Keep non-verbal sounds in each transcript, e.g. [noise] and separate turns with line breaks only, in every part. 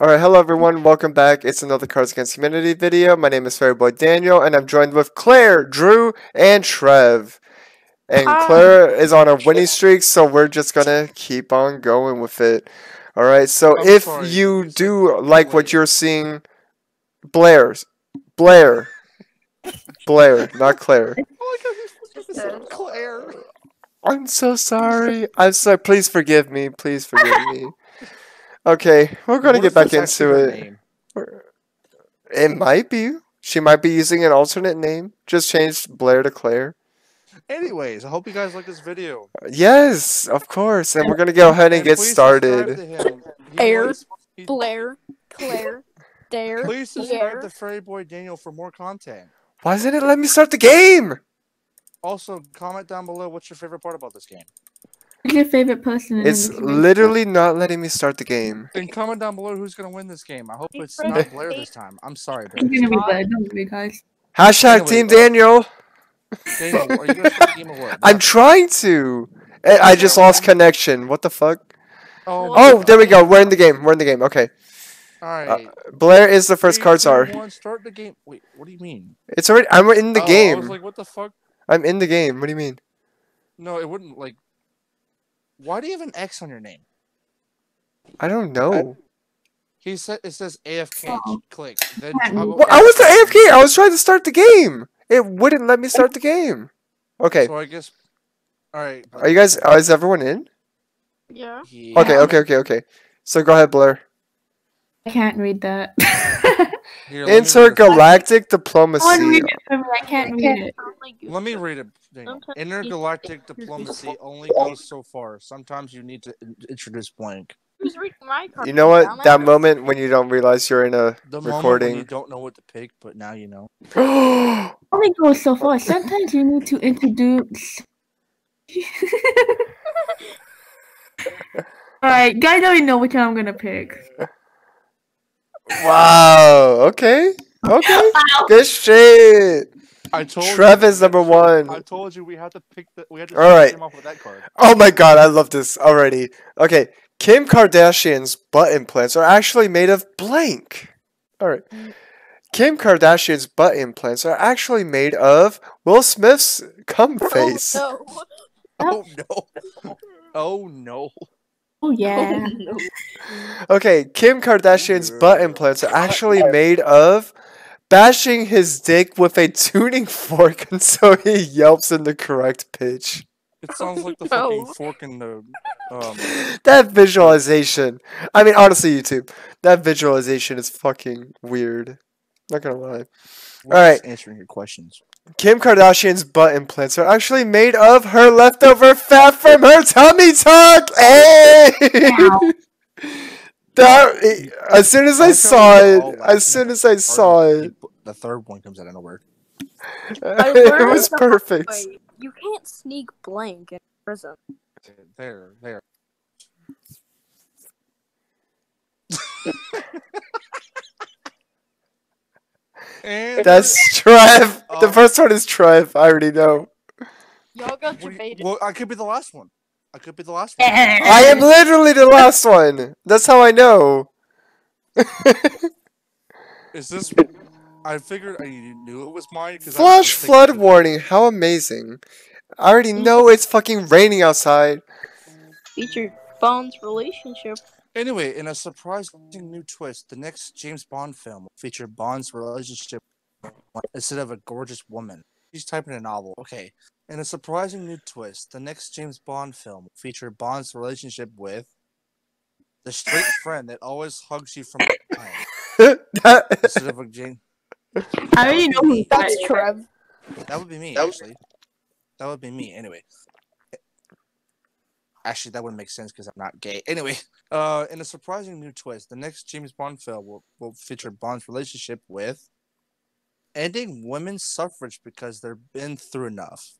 Alright, hello everyone, welcome back. It's another Cards Against Humanity video. My name is Fairyboy Daniel, and I'm joined with Claire, Drew, and Trev. And
Hi.
Claire is on a winning streak, so we're just gonna keep on going with it. Alright, so
I'm
if
sorry,
you do like what you're seeing, Blair, Blair, Blair, not Claire. [laughs]
Claire.
I'm so sorry. I'm sorry. Please forgive me. Please forgive me. Okay, we're gonna
What
get back into it. It might be. She might be using an alternate name. Just changed Blair to Claire.
Anyways, I hope you guys like this video.
Yes, of course. And we're gonna go ahead and
And
get started.
to [laughs]
Air.
likes- he-
Blair, Claire, Dare,
Please subscribe
Dare.
to Fairy Boy Daniel for more content.
Why doesn't it let me start the game?
Also, comment down below what's your favorite part about this game.
Who's your favorite person?
It's
this
literally not letting me start the game.
And comment down below who's gonna win this game. I hope it's not Blair this time. I'm sorry,
It's gonna be bad. Don't worry, guys.
Hashtag
Anyway,
Team
uh,
Daniel.
Daniel, are you gonna start game or what? [laughs]
I'm trying to. I I just lost connection. What the fuck?
Oh,
Oh, there we go. We're in the game. We're in the game. Okay.
Alright.
Blair is the first
Three,
cards
two,
are.
one, start the game. Wait, what do you mean?
It's already. I'm in the
Oh, I was like, what the fuck?
I'm in the game. What do you mean?
No, it wouldn't like. Why do you have an X on your name?
I don't know.
He said it says AFK.
Oh.
Click. Then [laughs]
Well, I was the AFK. I was trying to start the game. It wouldn't let me start the game. Okay.
So I guess. All right.
Are you guys? Uh, is everyone in?
Yeah.
Yeah.
Okay. Okay. Okay. Okay. So go ahead, Blair.
I can't read that. [laughs]
Here, let me read this.
Intergalactic
Someone
diplomacy.
read it me. I can't read it.
Let me read it. Daniel. Intergalactic diplomacy only goes so far. Sometimes you need to introduce blank.
Who's reading my card?
You know what? That moment when you don't realize you're in a
The moment when you don't know what to pick, but now you know. [gasps]
Only goes so far. Sometimes you need to introduce. [laughs] Alright, guys I already know which one I'm gonna pick.
Wow. Okay. Okay. [laughs] Good shit.
I told
Trev
you.
number one.
I told you we had to pick the. We had to
All right.
him off with that card.
Oh my god, I love this already. Okay, Kim Kardashian's butt implants are actually made of blank. Alright. Mm. Kim Kardashian's butt implants are actually made of Will Smith's cum oh, face.
Oh, [laughs]
Oh no. [laughs] Oh no.
Oh yeah. [laughs]
no.
Okay, Kim Kardashian's butt implants are actually made of bashing his dick with a tuning [laughs] fork [laughs] until he yelps in the correct pitch.
It sounds like the
No.
fucking fork in the. Um,
That visualization. I mean, honestly, YouTube. That visualization is fucking weird. Not gonna lie.
we're
Alright.
answering your questions.
Kim Kardashian's butt implants are actually made of her leftover fat from her tummy tuck. Hey! that as soon as I saw it, as soon as I saw it,
The third one comes out of nowhere. [laughs]
It was perfect.
You can't sneak blank in prison.
There, there. [laughs] and
That's Trev. The
Oh.
first one is Trev. I already know.
Y'all got
What do you-
debated.
well, I could be the last one. I could be the last one.
I am literally the last one. That's how I know. [laughs]
Is this? I figured I knew it was mine. 'cause I was
Flash flood warning. How amazing. I already know it's fucking raining outside.
Featured Bond's relationship.
Anyway, in a surprising new twist, the next James Bond film will feature Bond's relationship instead of a gorgeous woman. He's typing a novel. Okay. In a surprising new twist, the next James Bond film will feature Bond's relationship with the straight [laughs] friend that always hugs you from behind [laughs]
That-
instead of a James.
I already know who
That's. Trev.
That would be me, actually. That would be me, anyway. Actually, that wouldn't make sense because I'm not gay. Anyway, uh, in a surprising new twist, the next James Bond film will, will feature Bond's relationship with ending women's suffrage because they've been through enough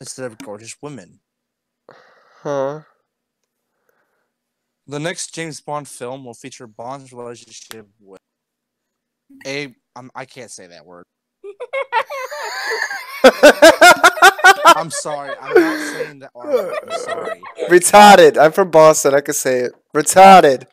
instead of gorgeous women.
huh?
The next James Bond film will feature Bond's relationship with a. I'm, I can't say that word. [laughs] [laughs] I'm sorry. I'm not saying that word. I'm sorry.
Retarded. I'm from Boston. I can say it. Retarded.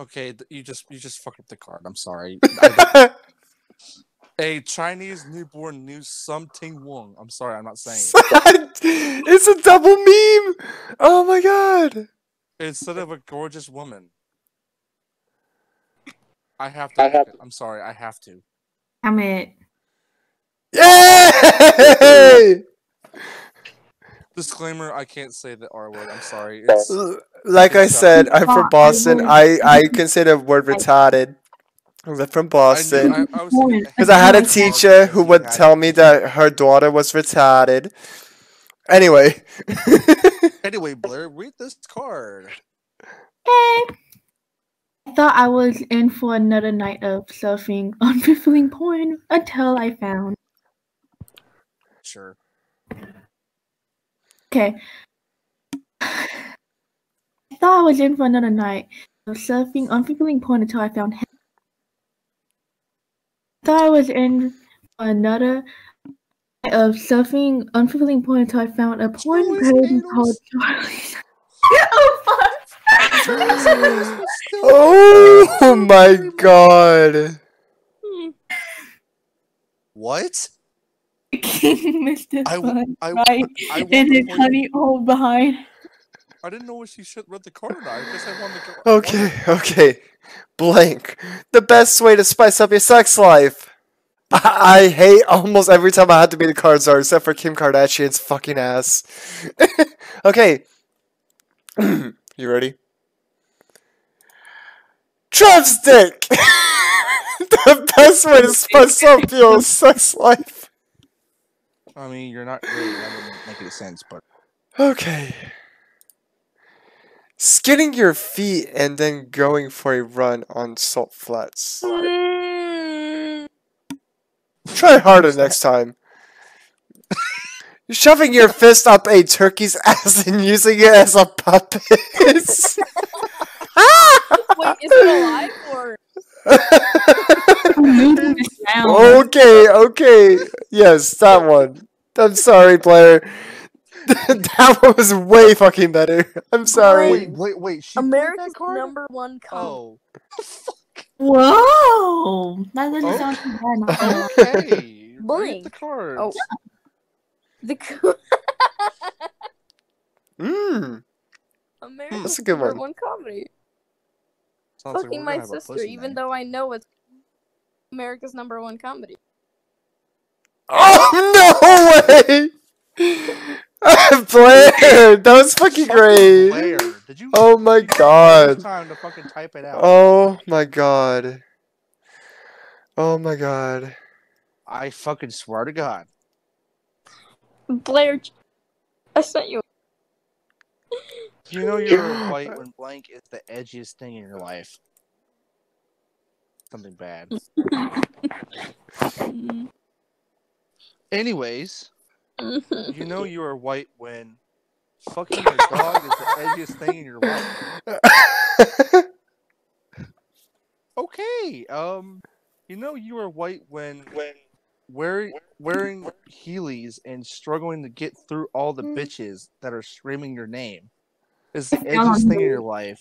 Okay, you just you just fucked up the card. I'm sorry. [laughs] a Chinese newborn knew something wrong. I'm sorry, I'm not saying it. [laughs]
it's a double meme. Oh my god.
Instead of a gorgeous woman. I have to. pick it. I'm sorry, I have to.
Damn it.
Yay!
Disclaimer: I can't say the R word. I'm sorry. It's
Like I said, I'm from Boston.
will-
I I consider the word retarded. I'm from
I, knew,
Boston.
I, I
Because
Because I had a teacher who would tell me that her daughter was retarded. Anyway. [laughs]
Anyway, Blair, read this card.
I thought I was in for another night of surfing on [laughs] fulfilling porn until I found.
Sure.
Okay. I thought I was in for another night of surfing on fulfilling porn until I found him. I thought I was in for another night of surfing on fulfilling porn until I found a porn
Charlie's
parody
Angels.
called Charlie's. [laughs] oh [laughs] fuck!
Oh my god.
Hmm.
What?
King Mr.
I, w-
Fun,
I, w-
right?
I,
And his honey all behind.
I didn't know if she should read the card. I guess I wanted to go.
Okay, okay. Blank. The best way to spice up your sex life. I, I hate almost every time I have to be the cards are, except for Kim Kardashian's fucking ass. [laughs] okay. [clears throat] you ready? Drumstick! [laughs] the best way to spice up your sex life.
I mean, you're not really. That wouldn't make any sense, but
Okay. Skinning your feet and then going for a run on salt flats. Try harder next time. [laughs] Shoving your fist up a turkey's [laughs] ass and using it as a puppet.
Wait, is it alive or? [laughs]
I'm losing the sound.
okay, okay. Yes, that one. I'm sorry, Blair. [laughs] that one was way fucking better. I'm sorry.
wait, wait, wait. She
America's
that card?
number one company.
Oh,
Whoa! That doesn't
Oh.
sound too bad. not gonna lie.
okay. Read
Blink.
the cards.
Oh. The
Mmm. [laughs]
America's
That's a good
number
one.
one comedy.
Sounds
Fucking
we're
my
gonna have a
sister, even
name.
though I know it's America's number one comedy.
Oh, no way! [laughs] Blair, that was fucking
Fucking
great.
Blair, did you?
Oh my
you
god.
Time to fucking type it out.
Oh my god. Oh my god.
I fucking swear to God.
Blair, I sent you.
You know [laughs] you're white when blank is the edgiest thing in your life. Something bad. [laughs] Anyways, you know you are white when fucking your dog is the edgiest thing in your life. Okay. Um, you know you are white when when wearing wearing Heelys and struggling to get through all the bitches that are screaming your name is the edgiest thing in your life.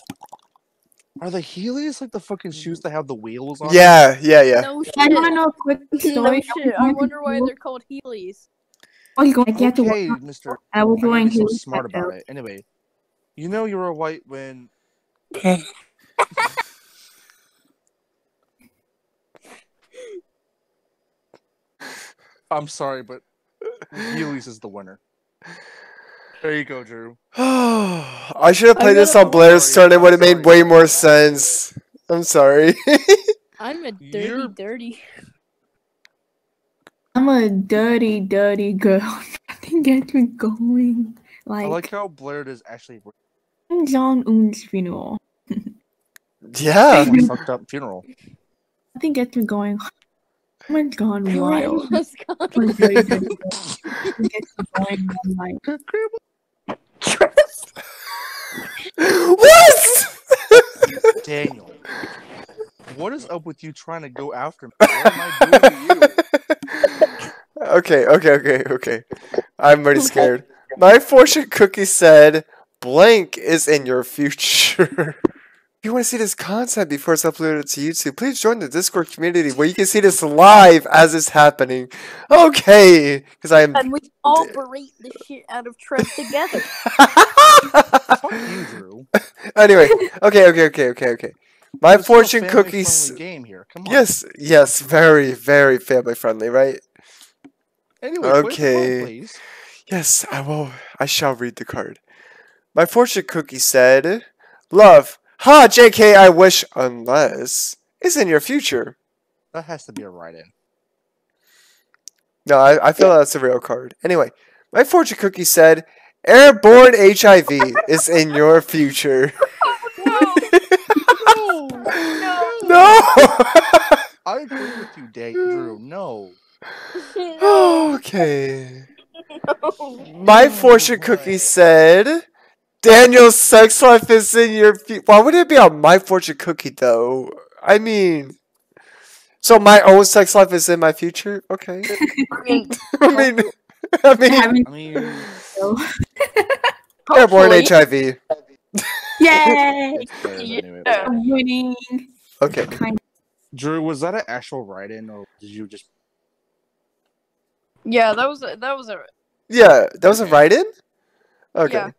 Are the Heelys like the fucking mm. shoes that have the wheels on? them?
yeah, yeah, yeah.
No shit.
I want to know a quick
no shit. I wonder why they're called Heelys.
I was going. I get to
Okay,
work.
Mister.
I was
I'm
going
so smart about it. Anyway, you know you're a white when [laughs] I'm sorry, but Heelys is the winner. There you go, Drew. [sighs] [sighs] [sighs] [sighs]
I should have played this on Blair's turn. It would have made way more sense. I'm sorry. [laughs]
I'm a dirty,
You're-
dirty.
I'm a dirty, dirty girl. [laughs] Nothing gets me going.
Like I
Like,
like how Blair is actually
Kim Jong Un's funeral. [laughs]
yeah.
a fucked up funeral.
Nothing gets me going. Someone's gone wild.
Grandma's gone.
Someone's very, very good. Nothing gets me going. I'm like,
what?
Daniel, what is up with you trying to go after me? What am I doing to you?
okay, okay, okay, okay. I'm already scared. My fortune cookie said blank is in your future. [laughs] If you want to see this content before it's uploaded to YouTube, please join the Discord community where you can see this live as it's happening. Okay, because I am.
And we all berate the shit out of Trev together.
Fuck you, Drew.
anyway, okay, okay, okay, okay, okay. My
This is a
fortune
family-friendly
cookies.
game here. Come on.
Yes, yes, very, very family friendly, right?
Anyway, okay.
Okay.
please.
Yes, I will. I shall read the card. My fortune cookie said, "Love, ha, J.K. I wish, unless is in your future."
That has to be a write-in.
No, I, I feel that's a real card. Anyway, my fortune cookie said, "Airborne HIV is in your future." [laughs] [laughs]
no,
no.
I agree with you, Dave. Drew. No.
no, [laughs]
okay.
no.
My oh, fortune cookie said, Daniel's sex life is in your future. Why would it be on my fortune cookie, though? I mean, so my own sex life is in my future? Okay.
Great. [laughs] [laughs]
I mean, I mean,
Having
I mean,
so.
airborne HIV.
Yay!
anyway.
Yeah.
I'm winning.
Okay.
Kind
Drew, was that an actual write-in, or did you just?
Yeah, that was a, that was a
Yeah, that was a write in? Okay.
Yeah.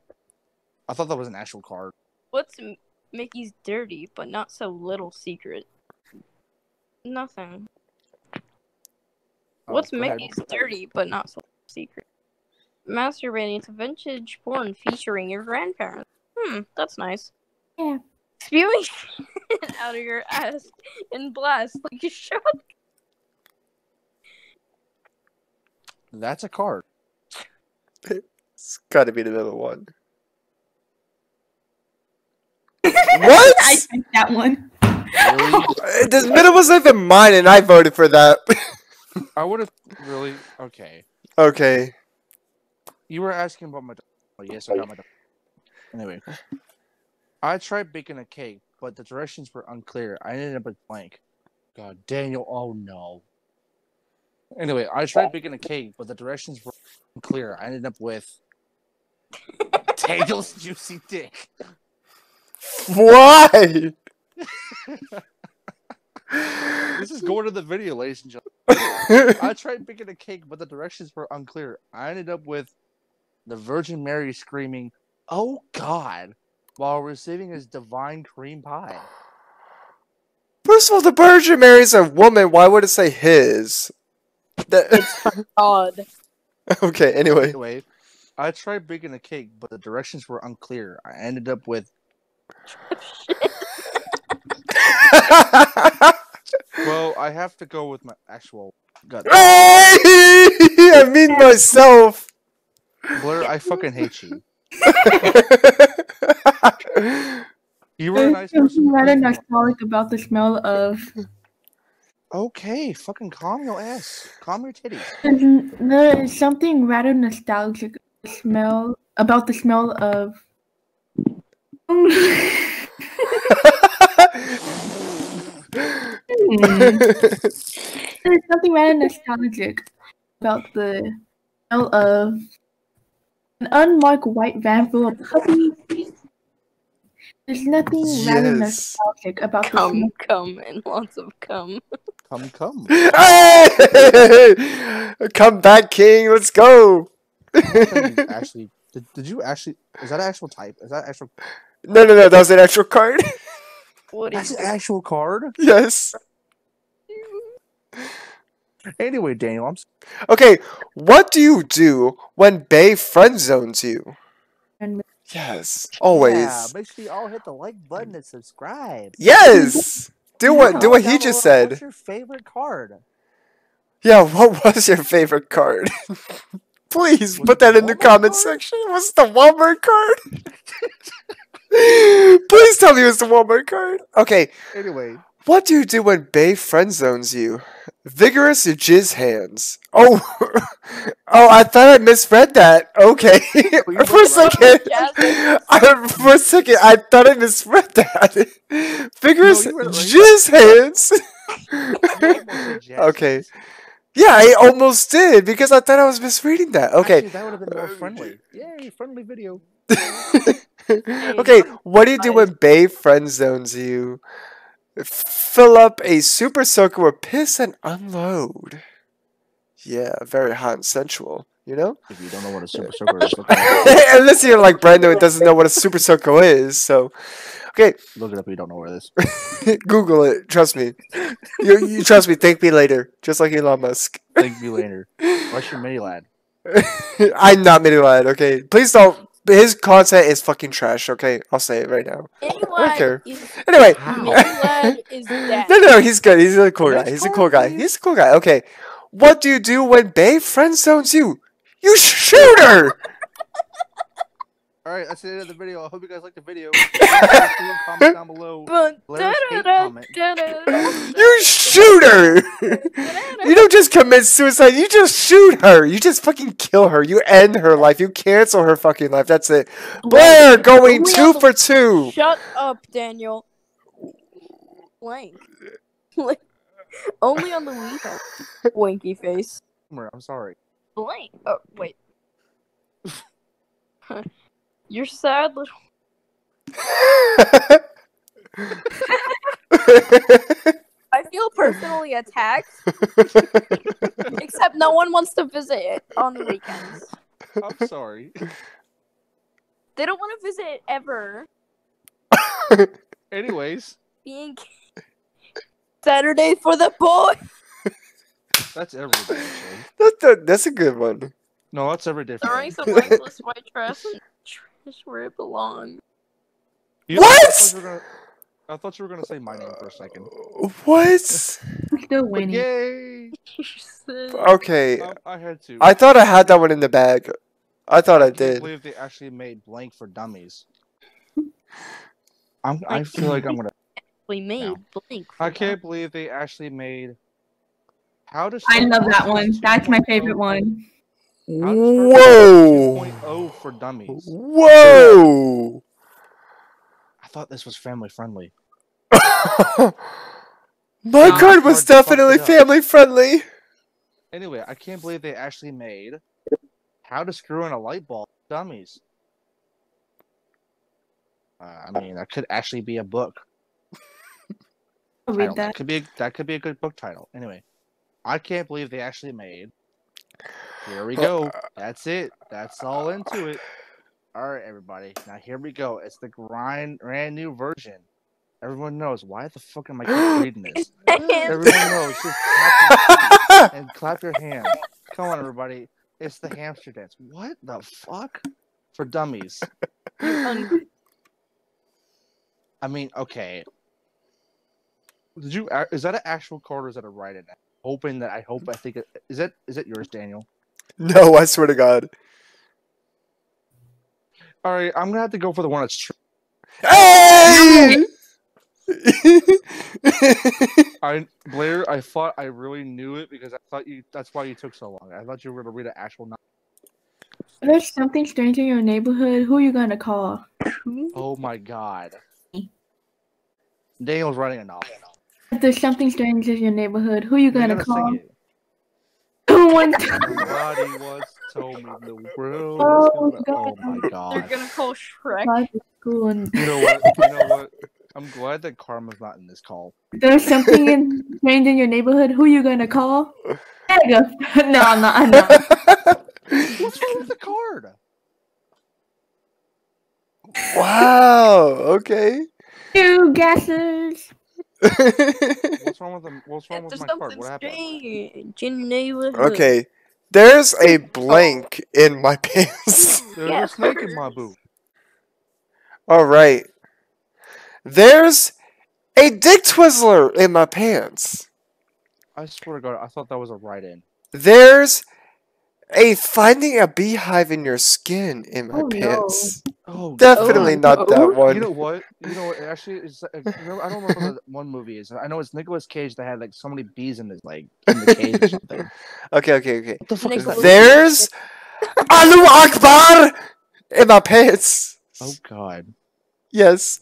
I thought that was an actual card.
what's Mickey's dirty but not so little secret. Nothing.
Oh,
What's
go ahead.
Mickey's dirty but not so secret? Masturbating to vintage porn featuring your grandparents. Hmm, that's nice.
Yeah.
Spewing [laughs] out of your ass and blast like a shot.
That's a card. [laughs]
It's gotta be the middle one. [laughs]
I
what?
picked that one.
Really?
This middle wasn't even mine, and I voted for that.
I would have really. Okay.
okay.
You were asking about my. Oh, yes, I got my. Anyway, I tried baking a cake, but the directions were unclear. I ended up with blank. God, Daniel. Oh, oh no. Anyway, I tried baking a cake, but the directions were unclear. I ended up with Daniel's juicy dick.
Why?
This is going to the video, ladies and gentlemen. [laughs] I tried baking a cake, but the directions were unclear. I ended up with the Virgin Mary screaming, "Oh God!" while receiving his divine cream pie.
First of all, the Virgin Mary's a woman. Why would it say his? That- [laughs]
God.
okay, anyway.
Anyway, I tried baking a cake, but the directions were unclear. I ended up with, [laughs] well, I have to go with my actual gut. [laughs]
I mean myself.
Blair, I fucking hate you. [laughs] You were a nice person.
something rather nostalgic about the smell of.
Okay, fucking calm your ass. Calm your titties.
There's, there is something rather nostalgic smell about the smell of. Hmm. [laughs] There's something rather nostalgic about the smell of an unmarked white van full of puppies. There's nothing rather
Yes.
nostalgic about the
Come,
smell.
come, and lots of come.
Come, come.
Hey! Come back, King. Let's go.
I thought you [laughs] actually, did, did you actually? Is that actual type? Is that actual?
No, no, no. That was an actual card. [laughs]
What is That's
an actual card.
yes.
Anyway, Daniel, I'm.
Okay. What do you do when Bay friend zones you?
And
Yes. Always.
Yeah, make sure you all hit the like button and subscribe.
Yes. Do what? Do what he just
below,
said.
What's your favorite card?
Yeah. What was your favorite card? [laughs] Please
Was
put that in the comment
card?
section. Was it the Walmart card? [laughs] Please tell me it was the Walmart card. Okay.
Anyway,
What do you do when Bay friend zones you? Vigorous jizz hands. Oh, [laughs] oh! I thought I misread that. Okay, [laughs] [laughs] for a second,
Yes.
I, for a second, I thought I misread that. Vigorous
you read it right.
jizz hands.
you almost said Jackson's.
okay, yeah, I almost did because I thought I was misreading that. Okay,
Actually, that would have been more uh, friendly. Yay, friendly video. [laughs]
okay, what do you do when Bay friend zones you? Fill up a super soaker with piss and unload. Yeah, very hot and sensual. You know.
If you don't know what a super [laughs] soaker is, look it.
Unless you're like Brando, who doesn't know what a super soaker is. So, okay,
Look it up if you don't know what it is. [laughs]
Google it. Trust me. You, you trust me. Thank me later. Just like Elon Musk.
Thank me later. What's your mini lad?
I'm not mini lad. Okay, please don't. His content is fucking trash. Okay, I'll say it right now.
Anyone
care.
is [laughs]
Anyway,
Midlad is [laughs] dead.
no, no, he's good. He's a cool guy. He's a cool guy.
please.
He's a cool guy. Okay, what do you do when Bay friend zones you? You shoot her. [laughs]
All right, that's the end of the video. I hope you guys liked the video. [laughs] comment down below. Comment.
You shoot her. You don't just commit suicide. You just shoot her. You just fucking kill her. You end her life. You cancel her fucking life. That's it. Blair going two
have
for two.
Shut up, Daniel. Blank. Like, Only on the Wii have Winky face.
I'm sorry.
Blank. Oh, wait. [laughs] You're sad little. [laughs] I feel personally attacked, [laughs] except no one wants to visit it on the weekends.
I'm sorry.
They don't want to visit ever. [laughs]
Anyways,
Being Saturday for the boy.
that's every day. Actually.
that's, a, that's a good one.
No, that's every day. for
Throwing some lifeless white trash and trash where it belongs.
You-
What?
I thought, you were gonna, I thought you were gonna say my name for a second.
What?
I'm still
But
winning.
yay! [laughs]
Okay,
Um, I had to.
I thought I had that one in the bag. I thought I
can't
did.
believe they actually made blank for dummies. [laughs] I'm. I feel like I'm gonna. [laughs]
We made
No.
blink.
I can't believe they actually made. How to.
I love that one. That's my
2.0
favorite one.
How to Start
Whoa!
2.0 for dummies.
Whoa!
I thought this was family friendly. [laughs]
My
Nah,
card was
hard
definitely family friendly.
Anyway, I can't believe they actually made how to screw in a light bulb dummies. Uh, I mean, that could actually be a book. [laughs]
I'll
title.
read that.
could be a, that could be a good book title. Anyway, I can't believe they actually made. Here we [laughs] go. That's it. That's all into it. All right, everybody. Now here we go. It's the grind brand new version. Everyone knows why the fuck am I [gasps] reading this? Everyone [laughs] knows. Just clap your and clap your hands. Come on, everybody. It's the hamster dance. What the fuck? For dummies. [laughs] I mean, okay. Did you? Is that an actual card or is that a write-in? Hoping that I hope I think it is it is it yours, Daniel? [laughs]
No, I swear to God.
All right, I'm gonna have to go for the one that's true.
Hey!
I Blair, I thought I really knew it because I thought you. That's why you took so long. I thought you were gonna read an actual. No-
If there's something strange in your neighborhood, who are you gonna call?
oh my god. Daniel's writing a novel.
If there's something strange in your neighborhood, who are you gonna
gonna
call?
Sing it.
One
Somebody once told me the world.
Oh,
was gonna... oh my
They're gonna call Shrek.
time school and
You know what? You know what? I'm glad that Karma's not in this call.
there's something in, strange in your neighborhood, who are you gonna call? There you go. no, I'm not. I'm not. [laughs]
What's wrong with the card?
wow. Okay.
Two guesses. [laughs]
What's wrong with the? What's wrong with
there's
my card? What happened?
strange in your neighborhood.
okay. There's a blank in my [laughs] pants.
There's
Yeah,
a snake in my boot.
All right. There's a dick twizzler in my pants.
I swear to God, I thought that was a write-in.
There's a finding a beehive in your skin in my
Oh, no.
pants.
Oh,
Definitely
Oh,
not
no.
that one.
You know what? You know what? Actually, it's, uh, you know, I don't remember what one movie is. I know it's Nicolas Cage that had like so many bees in his like in the cage or something. [laughs]
okay, okay, okay.
What the fuck is
Nicolas-
that?
There's Allahu Akbar in my pants.
Oh God.
Yes.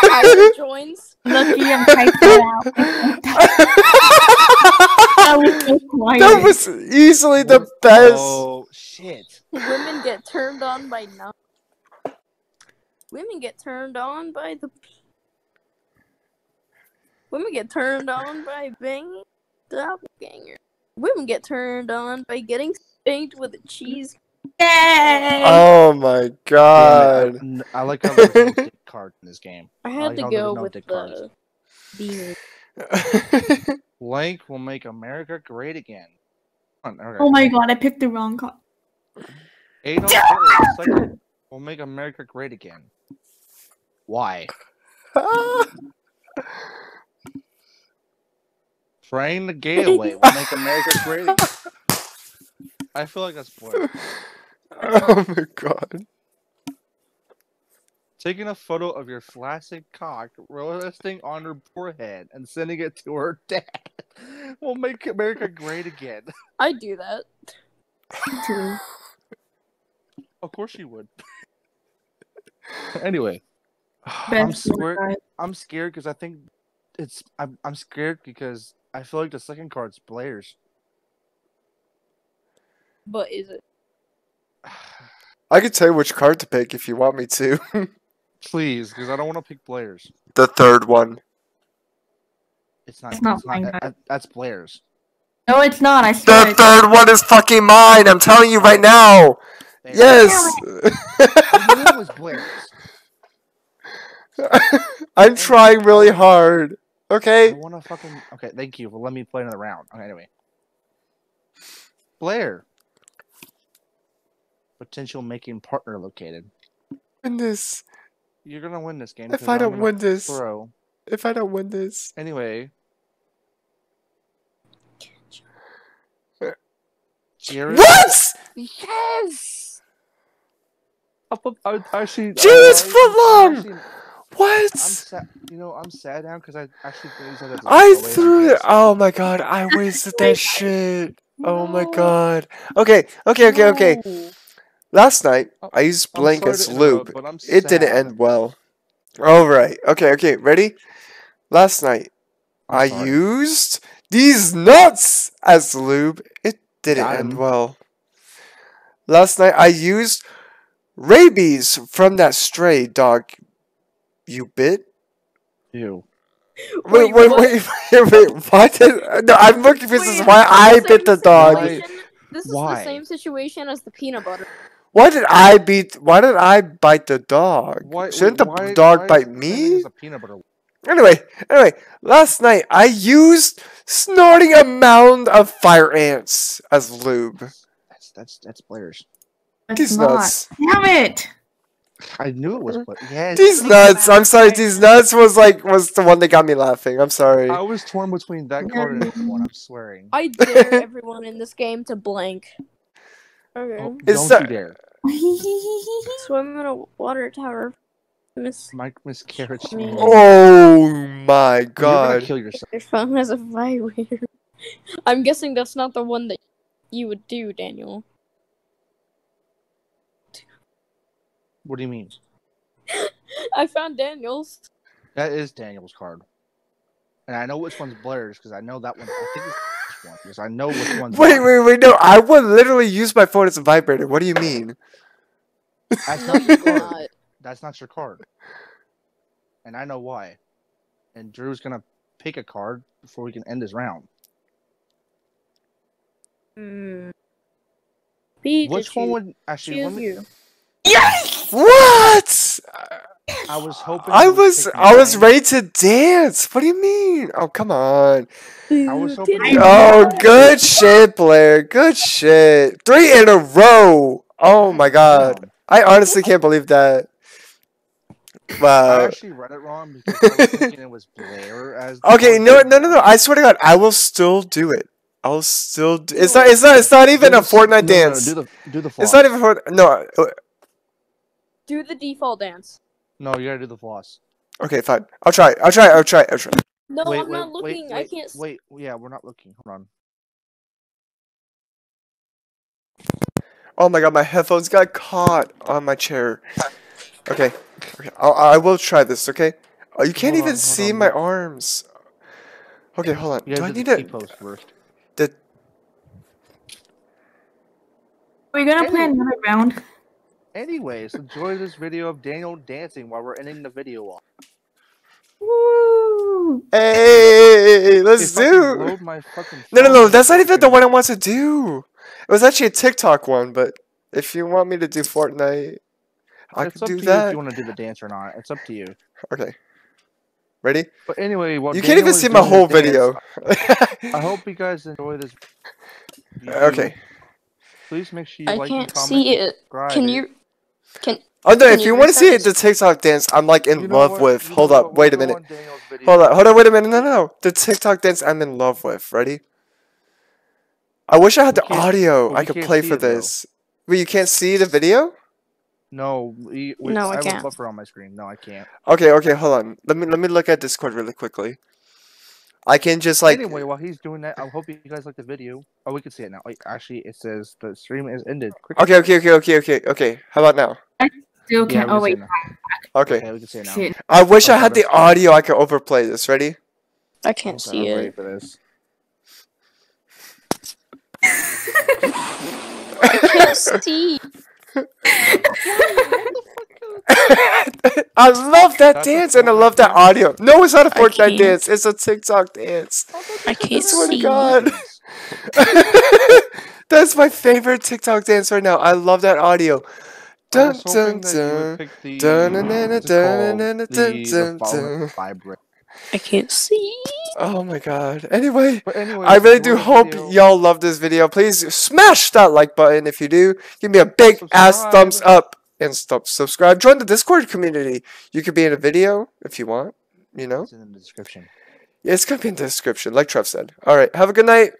Tyler [laughs] joins.
Lucky and type [laughs] that out. I was so
that was easily the oh, best.
Oh shit.
Women get turned on by nuts. Women get turned on by the. Women get turned on by banging doppelganger. Women get turned on by getting spanked with a cheese.
Yay!
Oh my
Damn
god.
I, I, n- I like how there's no [laughs] dick card in this game.
I
I
had
like
to go
were no
with
dick cards.
the beard. [laughs]
Blank will make America great again. Come on, okay.
Oh my god, I picked the wrong card.
Adolf [laughs] Hitler will make America great again. Why? Praying the gay away will make America great again. I feel like that's boring. [laughs] [laughs]
oh my god.
Taking a photo of your flaccid cock resting on her forehead and sending it to her dad [laughs] will make America great again.
I do that.
Me too.
Of course you would. anyway, [sighs] I'm
Best
scared. I'm scared because I think it's. I'm. I'm scared because I feel like the second card's Blair's.
But is it? [sighs]
I can tell you which card to pick if you want me to. [laughs]
Please, because I don't want to pick Blair's.
the third one.
It's not.
It's not
it's not
mine,
that- that- that's Blair's.
No, it's not. I swear.
The
it's-
third one is fucking mine. I'm telling you right now.
There.
Yes.
I knew it was Blair's. [laughs]
I'm trying really hard. Okay.
I
Okay.
want to fucking. Okay, thank you for letting me play another round. Okay, anyway. Blair. Potential making partner located.
Win this.
You're gonna win this game.
If I don't win this,
throw.
if I don't win this,
Anyway. Jared.
what?
Yes. Up, up, I, actually,
Jared's
I- I-
footlong!
Um, I'm I'm
What?
sad. You know, I'm sad now because I actually think that.
I threw it. Oh my god! I wasted that [laughs] shit. Oh my god. Okay. Okay. Okay. Okay.
No.
Last night
Oh,
I used
I'm
blank as
to interrupt,
lube. It didn't end well. All right. Okay. Okay. Ready? Last night
I'm
I
sorry.
used these nuts as lube. It didn't
Got
end
'em.
well. Last night I used rabies from that stray dog you bit.
You.
Wait,
Wait,
wait, wait, [laughs] wait, wait. Why did? No, I'm looking for this. Why I bit the dog.
situation- This is
Why?
the same situation as the peanut butter.
Why did I beat? Why did I bite the dog?
Why,
Shouldn't
wait,
the
why-
dog
why is
bite
the
me?
peanut butter?
Anyway, anyway, last night I used snorting a mound of fire ants as lube.
That's that's that's Blair's.
It's
These
not.
nuts.
Damn it!
I knew it was Blair. Yes.
These nuts. I'm sorry. These nuts was like was the one that got me laughing. I'm sorry.
I was torn between that card and that one. I'm swearing.
I dare everyone in this game to blank. Okay.
Oh, don't
that-
you dare, [laughs]
Swim in a water tower. Miss
Mike miscarriage.
Oh my god.
You're gonna
god.
kill yourself.
your phone has a vibrator. [laughs] I'm guessing that's not the one that you would do, Daniel.
What do you mean? [laughs]
I found Daniel's.
That is Daniel's card, and I know which one's Blair's because I know that one. I think it's one because I know which one's.
Wait, wait, wait. No, I would literally use my phone as a vibrator. What do you mean?
That's [laughs] not your card. That's not your card, and I know why. And Drew's gonna pick a card before we can end this round.
Hmm.
Which one would actually? Let
choose
me,
you?
What?
I was hoping.
I was I was
mine.
ready to dance. What do you mean? Oh come on.
I was hoping.
I
you-
Oh good shit, Blair. Good shit. Three in a row. Oh my god. I honestly can't believe that.
I actually read it wrong because I was thinking it was Blair as.
Okay, no, no, no, no. I swear to God, I will still do it. I'll still. Do, it's not. It's not. It's not even
Do
a
the s-
Fortnite
no, no,
dance.
do the do the.
Fall.
it's
not even for. No. Uh,
Do the default dance.
No, you gotta do the floss.
Okay, fine. I'll try. I'll try. I'll try. I'll try.
No,
wait,
I'm
wait,
not looking.
Wait,
I can't.
Wait, yeah, we're not looking. Hold on.
Oh my God, my headphones got caught on my chair. Okay. okay. I'll, I will try this. Okay. Oh, you can't
Hold
even
on,
see
on.
my arms. Okay, hold on.
You
Do I need to?
T-post first.
The
We're gonna play another round.
Anyways, enjoy this video of Daniel dancing while we're ending the video off.
Woo!
Hey, let's
It
do.
load my
No, no, no. That's not even the one I want to do. It was actually a TikTok one, but if you want me to do Fortnite, I
it's
could
up
do
to you if you want to do the dance or not. It's up to you.
Okay. Ready?
But anyway, while
You can't even see my whole
dance,
video.
I hope you guys enjoy this. [laughs] video.
okay.
Please make sure you
I
like
can't
and comment
see it. Can you? Can
Oh no!
Can
If
you
you want to see it, the TikTok dance, I'm like in
You know
love
what?
with. Hold up. Wait a minute.
on Daniel's video.
Hold up. Hold on. Wait a minute. No, no, no. The TikTok dance I'm in love with. Ready? I wish I had
We
the audio.
but
I could play for
it, though.
this. Wait, you can't see the video?
No, we, we,
No, I
I have
can't.
a buffer on my screen. No, I can't.
Okay, okay, hold on. Let me let me look at Discord really quickly. I can just like
anyway, while he's doing that, I hope you guys like the video. Oh, we can see it now. Wait, actually, it says the stream is ended. Quick-
Okay, okay, okay, okay, okay, okay. How about now?
I still
Yeah,
can't.
we
oh wait.
Okay.
Okay, we can see it now.
shit.
I wish I had the audio. I could overplay this. Ready?
I can't
Okay,
see
I'm ready
it.
for this. [laughs]
I can't see. [laughs] [laughs] [laughs]
I love that
That's
dance and I love that audio. No, it's not a Fortnite dance. It's a TikTok dance.
I can't
swear to
see.
God. [laughs] [laughs] That's my favorite TikTok dance right now. I love that audio.
I
Dun dun dun.
would pick the,
Dun dun dun dun dun dun dun dun.
vibrate.
I can't see.
Oh my god. Anyway,
But anyway,
I really do hope y'all love this video. Please smash that like button if you do. Give me a big ass thumbs up and stop subscribe. Join the Discord community. You could be in a video if you want. You know,
It's in the description.
it's gonna be in the description, like Trev said. All right, have a good night.